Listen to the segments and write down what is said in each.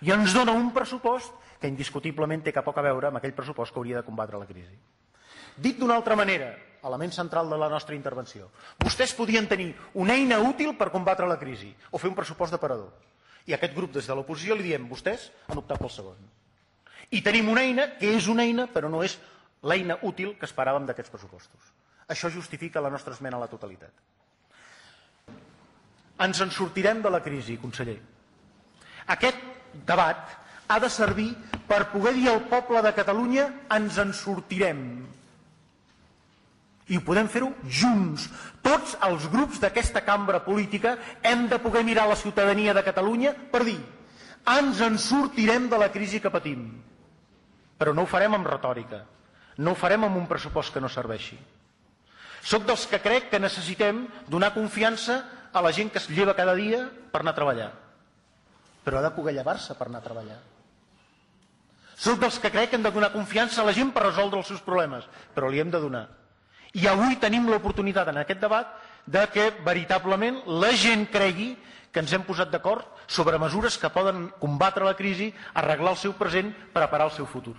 i ens dona un pressupost que indiscutiblement té que poc a veure amb aquell pressupost que hauria de combatre la crisi. Dit d'una altra manera, element central de la nostra intervenció, vostès podien tenir una eina útil per combatre la crisi o fer un pressupost d'aparador. I aquest grup des de l'oposició li diem, vostès han optat pel segon. I tenim una eina que és una eina però no és l'eina útil que esperàvem d'aquests pressupostos. Això justifica la nostra esmena a la totalitat. Ens en sortirem de la crisi, conseller. Aquest debat ha de servir per poder dir al poble de Catalunya ens en sortirem. I ho podem fer-ho junts. Tots els grups d'aquesta cambra política hem de poder mirar la ciutadania de Catalunya per dir ens en sortirem de la crisi que patim. Però no ho farem amb retòrica. No ho farem amb un pressupost que no serveixi. Soc dels que crec que necessitem donar confiança a la gent que es lleva cada dia per anar a treballar. Però ha de poder llevar-se per anar a treballar. Soc dels que crec que hem de donar confiança a la gent per resoldre els seus problemes, però li hem de donar. I avui tenim l'oportunitat en aquest debat de que veritablement la gent cregui que ens hem posat d'acord sobre mesures que poden combatre la crisi, arreglar el seu present, preparar el seu futur.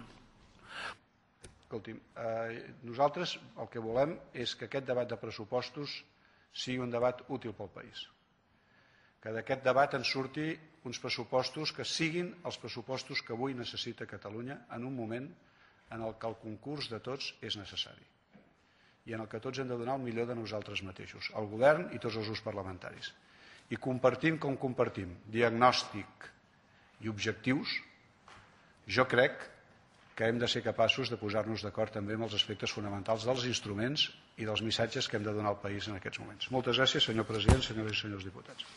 Escolti'm, eh, nosaltres el que volem és que aquest debat de pressupostos sigui un debat útil pel país. Que d'aquest debat en surti uns pressupostos que siguin els pressupostos que avui necessita Catalunya en un moment en el que el concurs de tots és necessari i en el que tots hem de donar el millor de nosaltres mateixos, el govern i tots els grups parlamentaris. I compartim com compartim diagnòstic i objectius, jo crec que hem de ser capaços de posar-nos d'acord també amb els aspectes fonamentals dels instruments i dels missatges que hem de donar al país en aquests moments. Moltes gràcies, senyor president, senyores i senyors diputats.